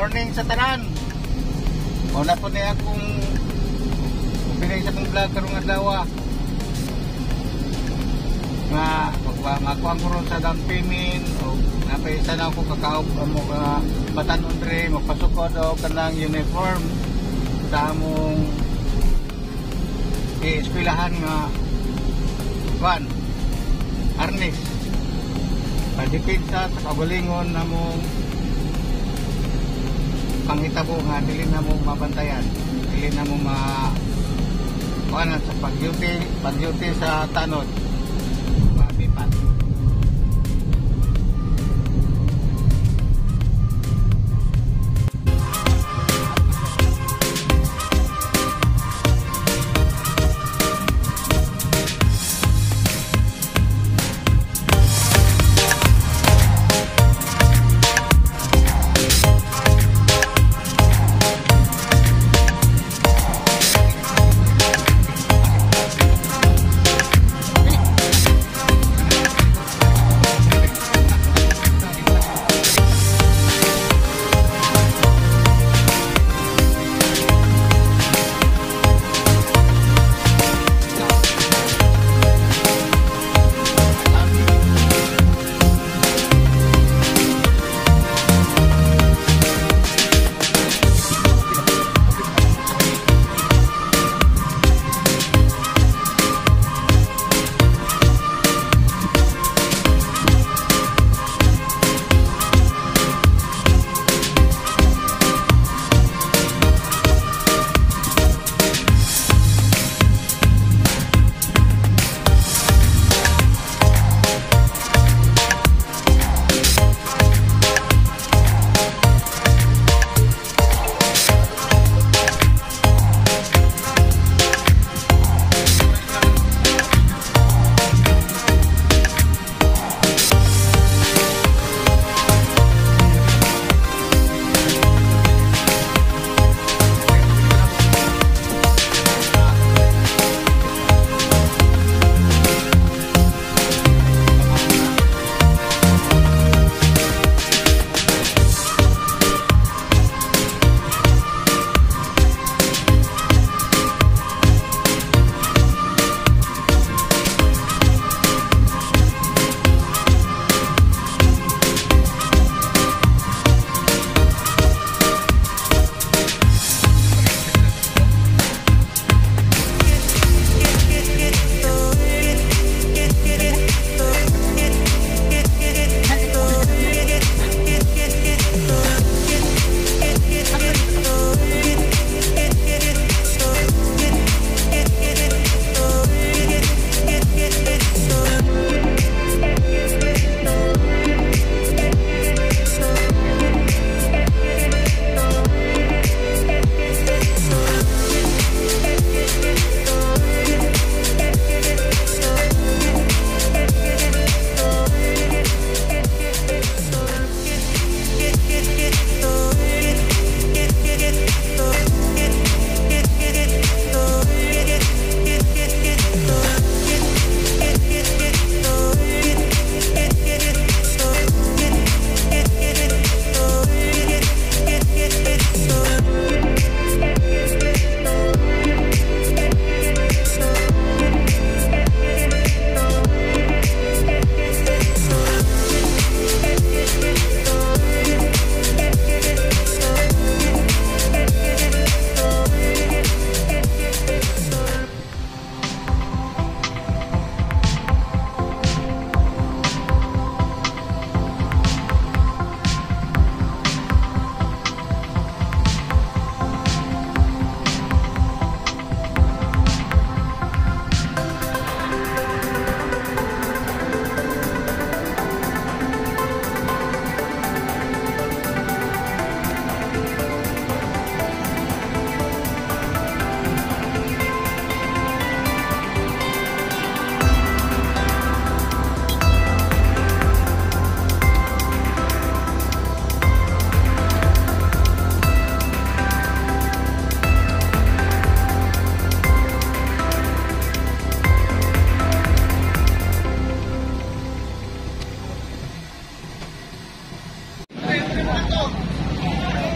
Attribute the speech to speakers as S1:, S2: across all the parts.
S1: morning sa tanan. O na po niya akong pinay sa kong vlog karong adlaw nga magkuhan ko ron sa down payment o napay isa na ako kakaog mo ah, ka batanon re magpasukod o kanang uniform sa among eh, i-eskwelahan nga van harness padipid sa kabalingon namong panghitabo nga dili na mo mabantayan. Dili na mo ma kuanan sa pag-duty pag-duty sa tanod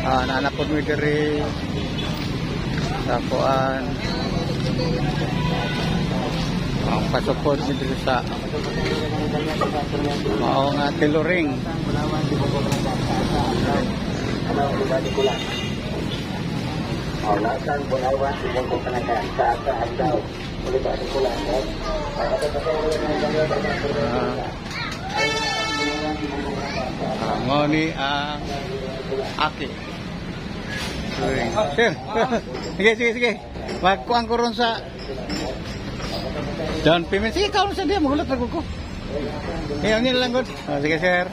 S1: anak-anak pun diri sakoan ang pasupod ni diri mau mao nga tiluring
S2: Kaulasan
S1: ah, Bunawan di Bogor Penangkan Aki. Sir. sige, sige, sige. Magkuang ko ron sa down payment. Sige, kaon sa dia. Magulat ako ko. Nila lang. Oh, sige, sir.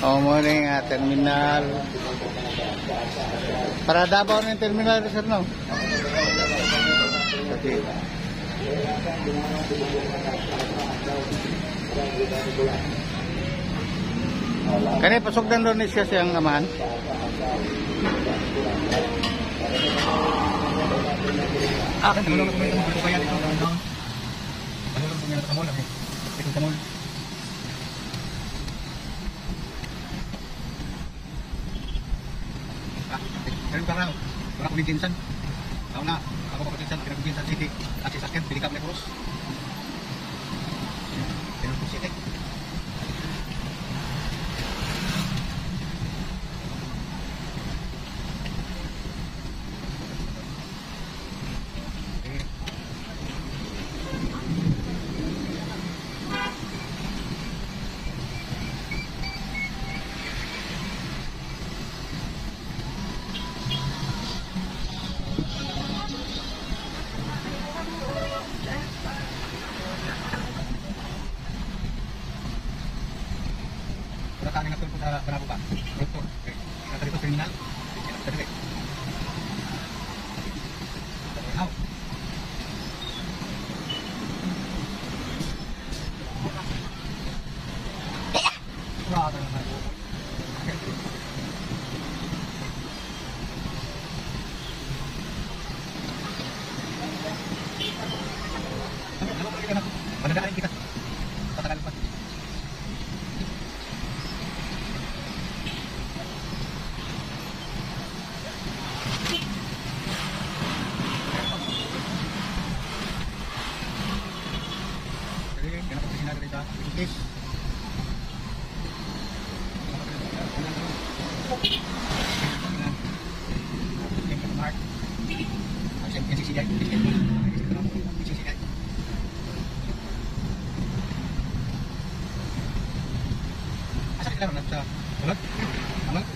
S1: Oh, morning terminal. Para Davao ng terminal, sir, no? Okay. Kani pasok dan doon siya siyang amahan. Ah, kan tulong ko ito kaya dito. Ano lang niya sa mall, ito sa mall. Ah, Meron ka raw. Wala ko bintinsan. Ako na. Ako pa bintinsan. Pinagbintinsan City. At si Sakyan. Pilikap na Cruz. kita Nafsa. Alat. Alat.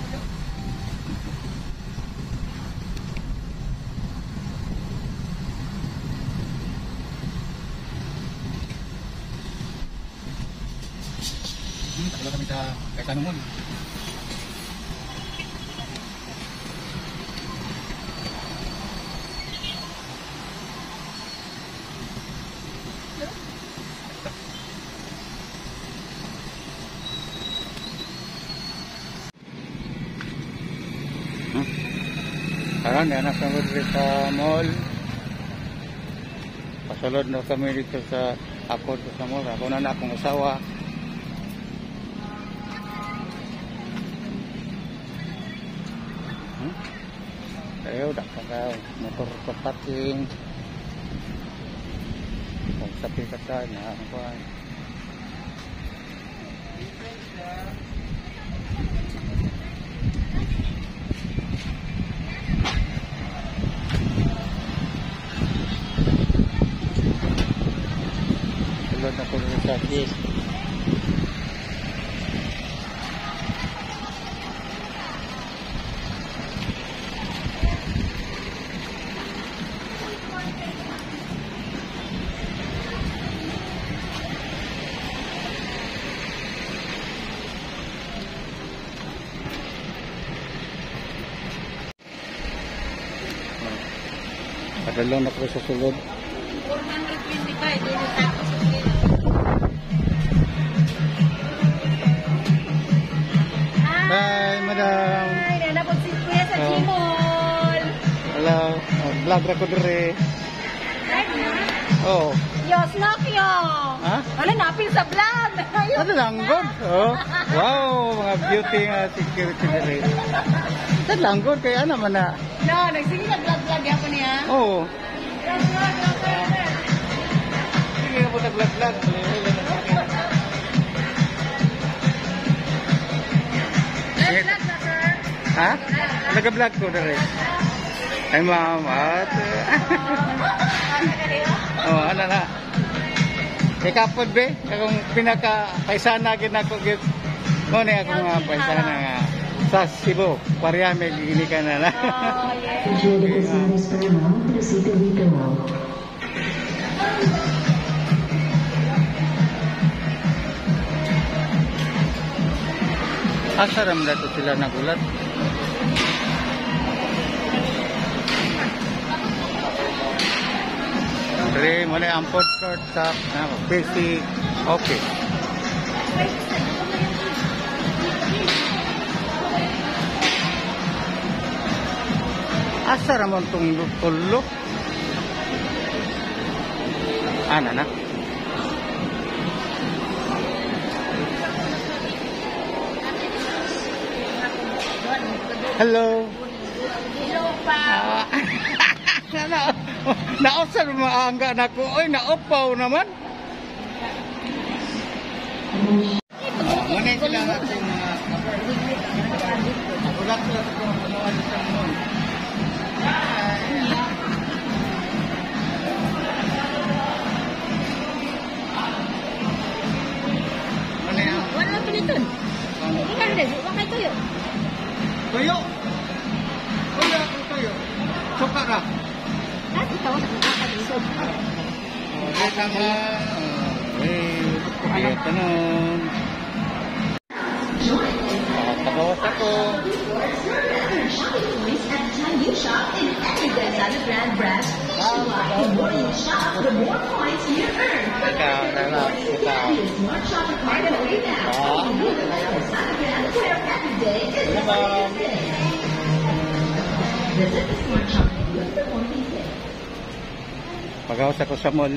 S1: Ini tak kalau kita, kaitan. Karon na nasa dito sa mall. Pasulod na kami dito sa ako sa mall. Ako na na akong asawa. Hmm? Ayaw, dakta ka. Motor sa parking. Kung sa pikata na ano ba. Sulod dito sa gate. Padalong na ko sa sulod.
S3: 425, dito tapos sa sila.
S1: Vlog ra ko dire.
S3: Na.
S1: Oh,
S3: Yos, nakyo.
S1: Ha?
S3: Wala, napil sa vlog.
S1: Ano lang good? Oh. Wow, mga beauty nga security diri. Ano lang good kaya naman na.
S3: No, nagsige na vlog-vlog ako niya.
S1: Oo. Sige na po naglag-lag.
S3: Vlog na, sir.
S1: Ha? Nag-vlog ko na rin. Ay ma'am, at... oh, ano na. Ikapod be, akong pinaka paisana gid ako gid. Mo ni akong mga paisana nga sa Cebu. Gini ka na na.
S3: Oh, yeah.
S1: Asa ram na to sila nagulat. Mo na ang food court sa ah, basic office. Asa ramon tong tulo? Ana na. Hello.
S3: Hello pa.
S1: Ah, naosan dun maangga na ko. Oy, naopaw naman. Muna sila natin mga Ulat ko sa mga sa mga
S3: Wala
S1: pa nito. Ikan deh, wakai toyo.
S3: Toyo. Toyo, toyo. Coba
S1: lah. Nakakala, eh, kaya tanong. Nakawas ako. Ikaw, nana, ikaw. Oh. Hello. Visit the smart shop. Pagawas ako sa mall.